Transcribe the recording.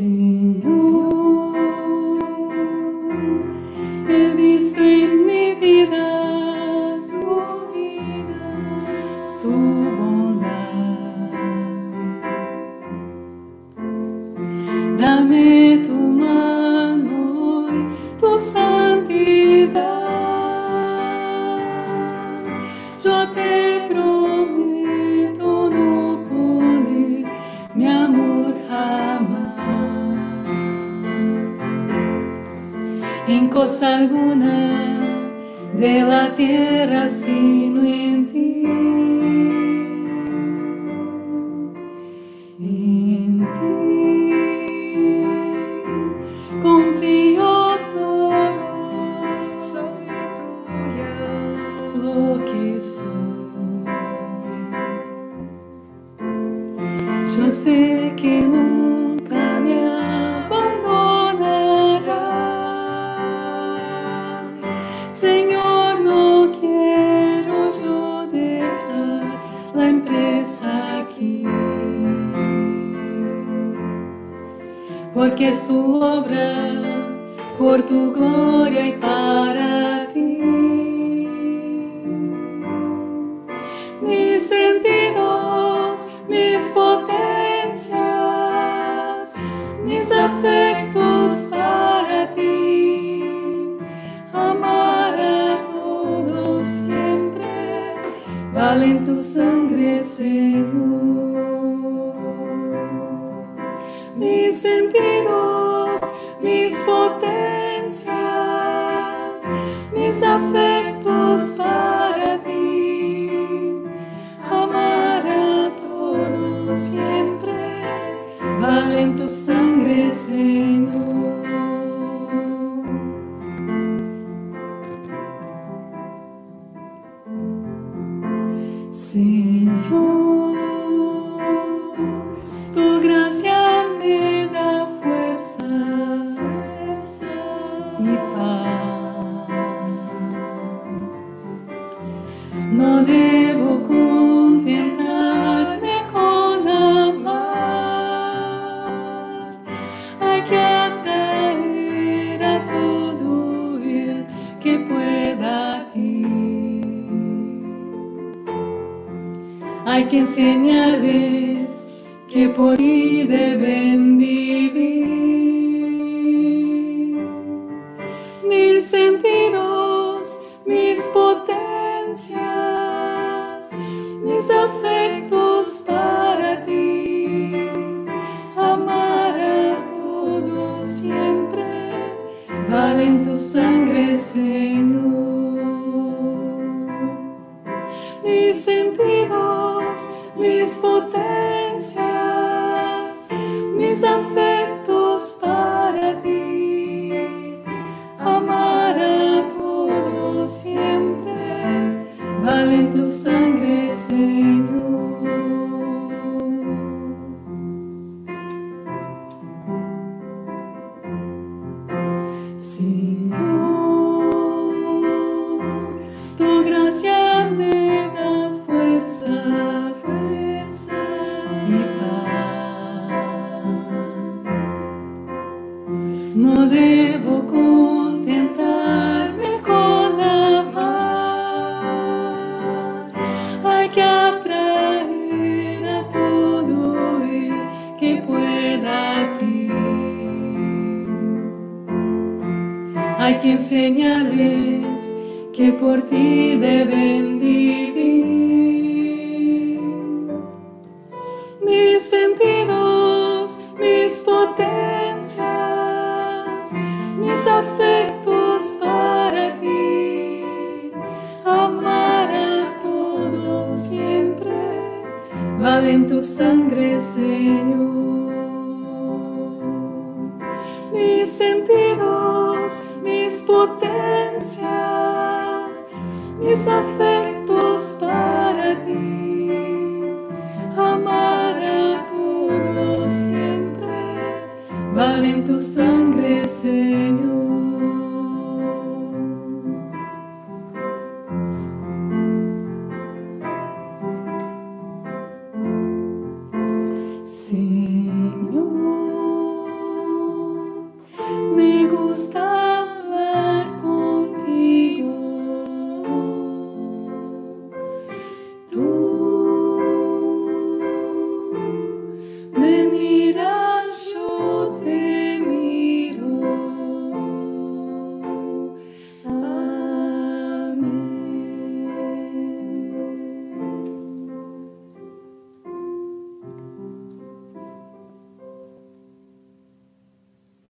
Senhor, he visto en mi vida tu bondade, dá-me Dame tu mano hoy, tu santidad. Yo te prometo. En cosa alguna de la tierra sino en ti. En ti confío todo, soy tuya, lo que soy. Yo sé que nunca me porque es tu obra, por tu gloria y para ti. Mis sentidos, mis potencias, mis afectos para ti, amar a todos siempre, valen tu sangre, Señor. Mis sentidos, que pueda a ti. Hay que enseñarles que por ti deben vivir. Mis sentidos, mis potencias, mis afectos mis sentidos, mis potencias, mis afectos para ti. Amar a todos siempre, valen tu Hay que enseñarles que por ti deben vivir. Mis sentidos, mis potencias, mis afectos para ti. Amar a todos siempre, valen tu sangre, Señor potencias, mis afectos